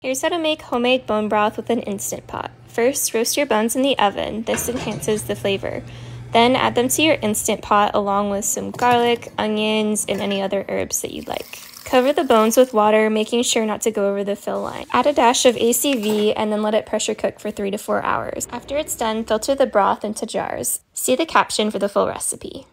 Here's how to make homemade bone broth with an Instant Pot. First, roast your bones in the oven. This enhances the flavor. Then add them to your Instant Pot along with some garlic, onions, and any other herbs that you'd like. Cover the bones with water, making sure not to go over the fill line. Add a dash of ACV and then let it pressure cook for 3 to 4 hours. After it's done, filter the broth into jars. See the caption for the full recipe.